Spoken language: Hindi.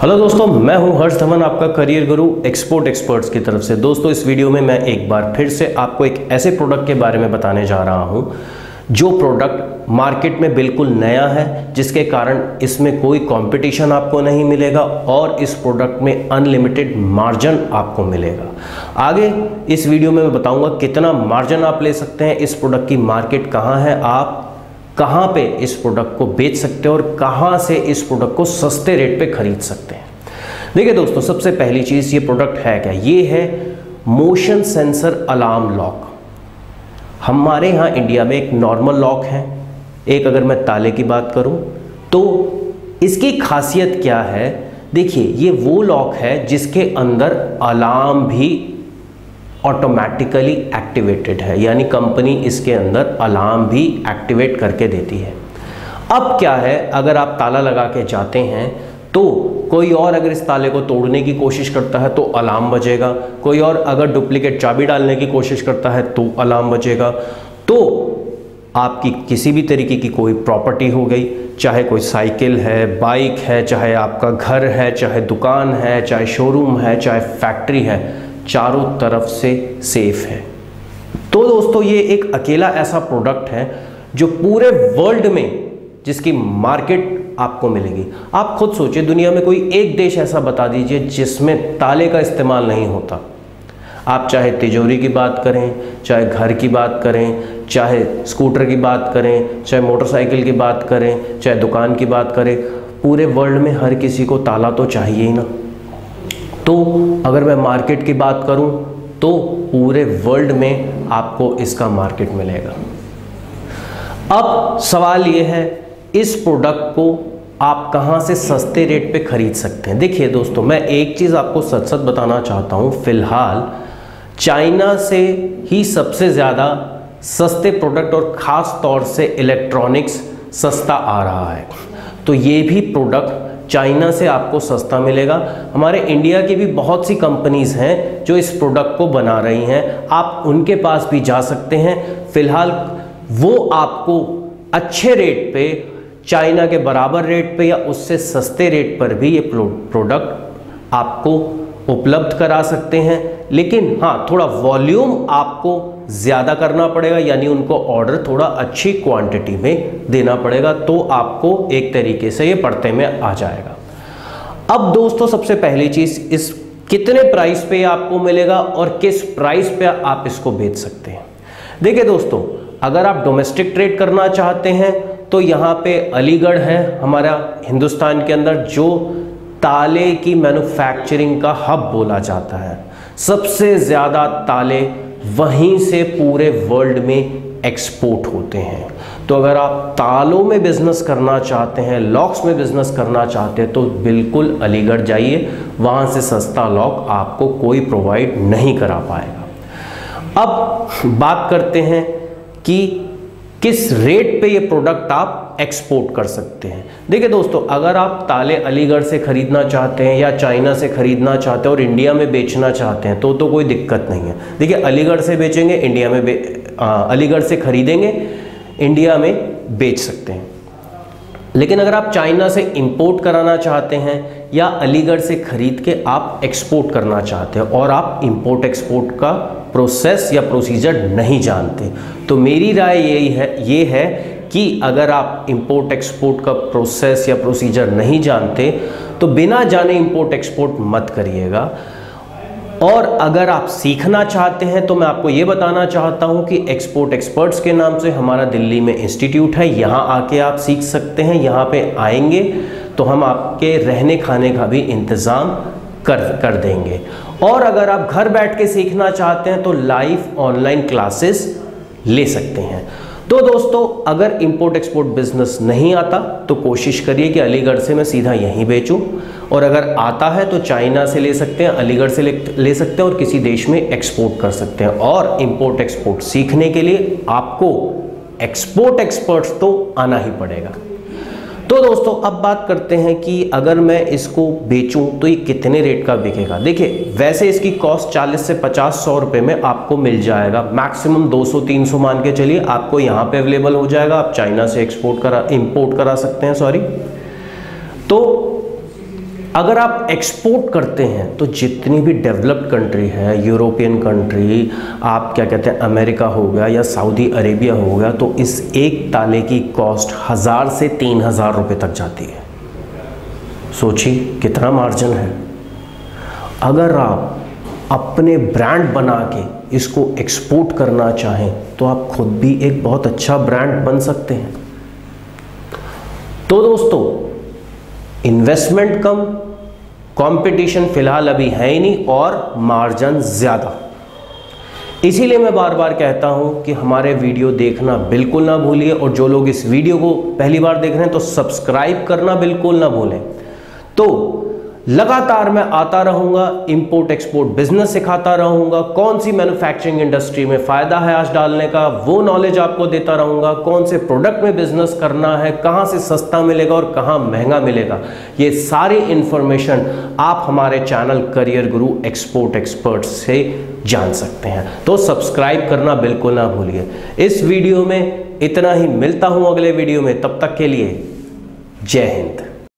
हेलो दोस्तों, मैं हूँ हर्ष धवन, आपका करियर गुरु एक्सपोर्ट एक्सपर्ट्स की तरफ़ से। दोस्तों, इस वीडियो में मैं एक बार फिर से आपको एक ऐसे प्रोडक्ट के बारे में बताने जा रहा हूँ, जो प्रोडक्ट मार्केट में बिल्कुल नया है, जिसके कारण इसमें कोई कंपटीशन आपको नहीं मिलेगा और इस प्रोडक्ट में अनलिमिटेड मार्जिन आपको मिलेगा। आगे इस वीडियो में मैं बताऊँगा कितना मार्जिन आप ले सकते हैं, इस प्रोडक्ट की मार्केट कहाँ है, आप कहाँ पे इस प्रोडक्ट को बेच सकते हैं और कहाँ से इस प्रोडक्ट को सस्ते रेट पे खरीद सकते हैं? देखिए दोस्तों, सबसे पहली चीज़ ये प्रोडक्ट है क्या? ये है मोशन सेंसर अलार्म लॉक हमारे यहाँ इंडिया में एक नॉर्मल लॉक है। एक अगर मैं ताले की बात करूँ तो इसकी खासियत क्या है? देखिए, ये वो लॉक है जिसके अंदर अलार्म भी ऑटोमेटिकली एक्टिवेटेड है। यानी कंपनी इसके अंदर अलार्म भी एक्टिवेट करके देती है। अब क्या है? अगर आप ताला लगा के जाते हैं तो कोई और अगर इस ताले को तोड़ने की कोशिश करता है तो अलार्म बजेगा। कोई और अगर डुप्लीकेट चाबी डालने की कोशिश करता है तो अलार्म बजेगा। तो आपकी किसी भी तरीके की कोई प्रॉपर्टी हो गई, चाहे कोई साइकिल है बाइक है, चाहे आपका घर है, चाहे दुकान है, चाहे शोरूम है, चाहे फैक्ट्री है चारों तरफ़ से सेफ़ है। तो दोस्तों, ये एक अकेला ऐसा प्रोडक्ट है जो पूरे वर्ल्ड में जिसकी मार्केट आपको मिलेगी। आप खुद सोचिए, दुनिया में कोई एक देश ऐसा बता दीजिए जिसमें ताले का इस्तेमाल नहीं होता। आप चाहे तिजोरी की बात करें, चाहे घर की बात करें, चाहे स्कूटर की बात करें, चाहे मोटरसाइकिल की बात करें, चाहे दुकान की बात करें, पूरे वर्ल्ड में हर किसी को ताला तो चाहिए ही ना। तो अगर मैं मार्केट की बात करूँ तो पूरे वर्ल्ड में आपको इसका मार्केट मिलेगा। अब सवाल ये है, इस प्रोडक्ट को आप कहाँ से सस्ते रेट पे खरीद सकते हैं? देखिए दोस्तों, मैं एक चीज़ आपको सच सच बताना चाहता हूँ, फ़िलहाल चाइना से ही सबसे ज़्यादा सस्ते प्रोडक्ट और ख़ास तौर से इलेक्ट्रॉनिक्स सस्ता आ रहा है। तो ये भी प्रोडक्ट चाइना से आपको सस्ता मिलेगा। हमारे इंडिया की भी बहुत सी कंपनीज़ हैं जो इस प्रोडक्ट को बना रही हैं। आप उनके पास भी जा सकते हैं। फ़िलहाल वो आपको अच्छे रेट पे, चाइना के बराबर रेट पे या उससे सस्ते रेट पर भी ये प्रोडक्ट आपको उपलब्ध करा सकते हैं। लेकिन हाँ थोड़ा वॉल्यूम आपको ज़्यादा करना पड़ेगा, यानी उनको ऑर्डर थोड़ा अच्छी क्वांटिटी में देना पड़ेगा तो आपको एक तरीके से ये पड़ते में आ जाएगा। अब दोस्तों, सबसे पहली चीज़, इस कितने प्राइस पे आपको मिलेगा और किस प्राइस पे आप इसको बेच सकते हैं। देखिए दोस्तों, अगर आप डोमेस्टिक ट्रेड करना चाहते हैं तो यहाँ पे अलीगढ़ है, हमारा हिंदुस्तान के अंदर, जो ताले की मैन्युफैक्चरिंग का हब बोला जाता है। सबसे ज़्यादा ताले वहीं से पूरे वर्ल्ड में एक्सपोर्ट होते हैं। तो अगर आप तालों में बिज़नेस करना चाहते हैं लॉक्स में बिज़नेस करना चाहते हैं तो बिल्कुल अलीगढ़ जाइए। वहाँ से सस्ता लॉक आपको कोई प्रोवाइड नहीं करा पाएगा। अब बात करते हैं कि किस रेट पे ये प्रोडक्ट आप एक्सपोर्ट कर सकते हैं। देखिए दोस्तों, अगर आप ताले अलीगढ़ से ख़रीदना चाहते हैं या चाइना से ख़रीदना चाहते हैं और इंडिया में बेचना चाहते हैं तो तो कोई दिक्कत नहीं है। देखिए, अलीगढ़ से बेचेंगे, इंडिया में अलीगढ़ से ख़रीदेंगे, इंडिया में बेच सकते हैं। लेकिन अगर आप चाइना से इंपोर्ट कराना चाहते हैं या अलीगढ़ से ख़रीद के आप एक्सपोर्ट करना चाहते हैं और आप इंपोर्ट एक्सपोर्ट का प्रोसेस या प्रोसीजर नहीं जानते तो मेरी राय यही है, ये है कि अगर आप इंपोर्ट एक्सपोर्ट का प्रोसेस या प्रोसीजर नहीं जानते तो बिना जाने इंपोर्ट एक्सपोर्ट मत करिएगा। और अगर आप सीखना चाहते हैं तो मैं आपको ये बताना चाहता हूँ कि एक्सपोर्ट एक्सपर्ट्स के नाम से हमारा दिल्ली में इंस्टीट्यूट है। यहाँ आके आप सीख सकते हैं, यहाँ पे आएँगे तो हम आपके रहने खाने का भी इंतज़ाम कर कर देंगे। और अगर आप घर बैठ के सीखना चाहते हैं तो लाइव ऑनलाइन क्लासेस ले सकते हैं। तो दोस्तों अगर इंपोर्ट एक्सपोर्ट बिज़नेस नहीं आता तो कोशिश करिए कि अलीगढ़ से मैं सीधा यहीं बेचूं। और अगर आता है तो चाइना से ले सकते हैं अलीगढ़ से ले, ले सकते हैं और किसी देश में एक्सपोर्ट कर सकते हैं। और इंपोर्ट एक्सपोर्ट सीखने के लिए आपको एक्सपोर्ट एक्सपर्ट्स तो आना ही पड़ेगा। तो दोस्तों, अब बात करते हैं कि अगर मैं इसको बेचूं तो ये कितने रेट का बिकेगा? देखिए, वैसे इसकी कॉस्ट 40 से 50 सौ रुपये में आपको मिल जाएगा। मैक्सिमम 200-300 मान के चलिए, आपको यहाँ पे अवेलेबल हो जाएगा। आप चाइना से एक्सपोर्ट करा इंपोर्ट करा सकते हैं सॉरी तो अगर आप एक्सपोर्ट करते हैं तो जितनी भी डेवलप्ड कंट्री है यूरोपियन कंट्री आप क्या कहते हैं अमेरिका हो गया या सऊदी अरेबिया हो गया तो इस एक ताले की कॉस्ट हज़ार से तीन हज़ार रुपये तक जाती है। सोचिए, कितना मार्जिन है। अगर आप अपने ब्रांड बना के इसको एक्सपोर्ट करना चाहें तो आप खुद भी एक बहुत अच्छा ब्रांड बन सकते हैं। तो दोस्तों इन्वेस्टमेंट कम कंपटीशन फ़िलहाल अभी है ही नहीं और मार्जिन ज़्यादा। इसीलिए मैं बार बार कहता हूँ कि हमारे वीडियो देखना बिल्कुल ना भूलिए और जो लोग इस वीडियो को पहली बार देख रहे हैं तो सब्सक्राइब करना बिल्कुल ना भूलें। तो लगातार मैं आता रहूँगा इंपोर्ट एक्सपोर्ट बिज़नेस सिखाता रहूँगा, कौन सी मैन्युफैक्चरिंग इंडस्ट्री में फ़ायदा है आज डालने का, वो नॉलेज आपको देता रहूँगा, कौन से प्रोडक्ट में बिज़नेस करना है, कहाँ से सस्ता मिलेगा और कहाँ महँगा मिलेगा। ये सारी इंफॉर्मेशन आप हमारे channel career Guru export expert से जान सकते हैं। तो सब्सक्राइब करना बिल्कुल ना भूलिए। इस वीडियो में इतना ही, मिलता हूँ अगले वीडियो में, तब तक के लिए जय हिंद।